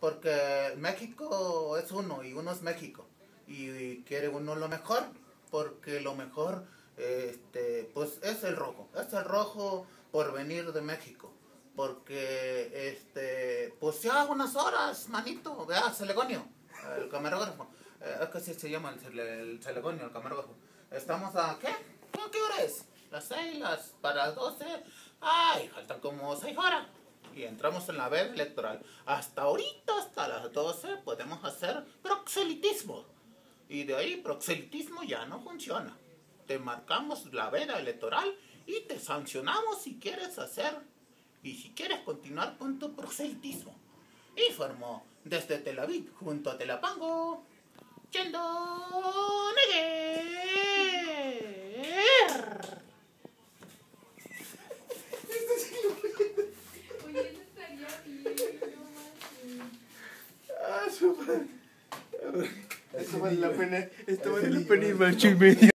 porque México es uno y uno es México. Y quiere uno lo mejor porque lo mejor este pues es el rojo. Es el rojo por venir de México. Porque este pues ya unas horas manito vea Celegonio el camarógrafo. Eh, es que así se llama el, el Celegonio el camarógrafo. Estamos a qué ¿A qué hora es? las 6 las para las 12 ay faltan como 6 horas y entramos en la veda electoral. Hasta ahorita, hasta las 12, podemos hacer proxelitismo. Y de ahí, proxelitismo ya no funciona. Te marcamos la veda electoral y te sancionamos si quieres hacer y si quieres continuar con tu proselitismo. Informó desde Tel Aviv junto a Telapango, Chendo Esto fue, esto y macho y medio.